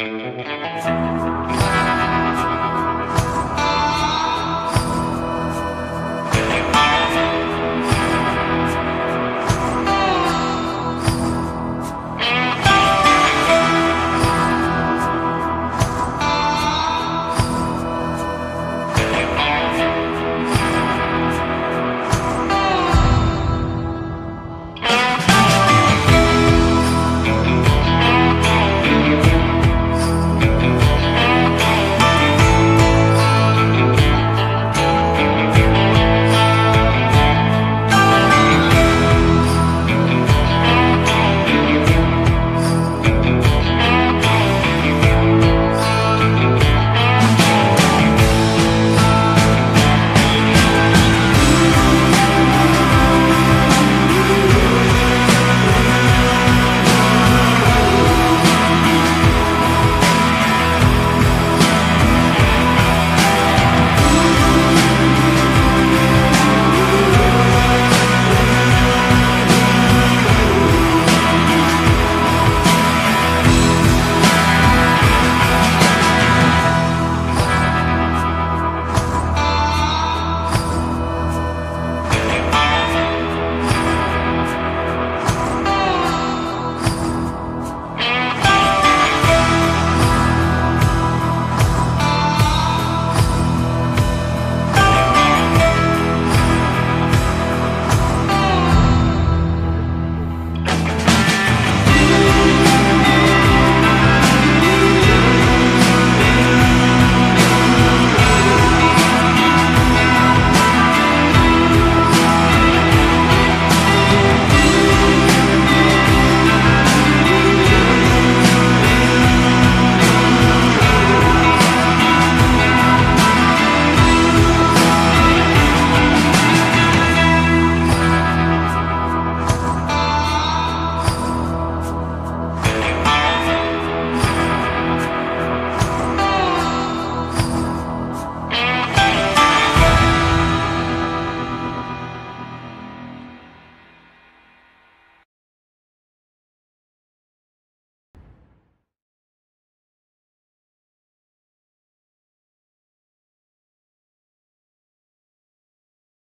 Música